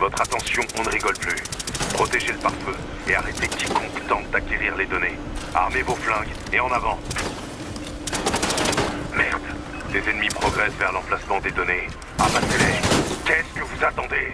Votre attention, on ne rigole plus. Protégez le pare-feu et arrêtez quiconque tente d'acquérir les données. Armez vos flingues et en avant. Merde. Des ennemis progressent vers l'emplacement des données. Amassez-les. Qu'est-ce que vous attendez?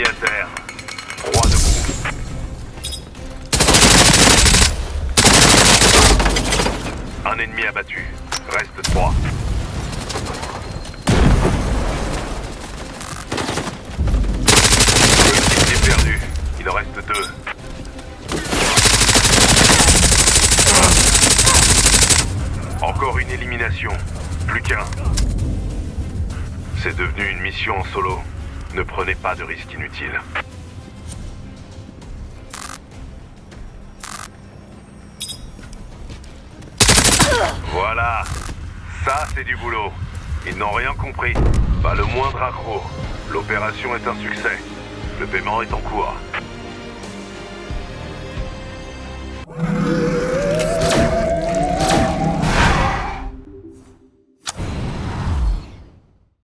Amis à terre. Droit debout. Un ennemi abattu. Reste trois. Le type est perdu. Il en reste deux. Encore une élimination. Plus qu'un. C'est devenu une mission en solo. Ne prenez pas de risques inutiles. Voilà Ça, c'est du boulot. Ils n'ont rien compris. Pas le moindre accro. L'opération est un succès. Le paiement est en cours.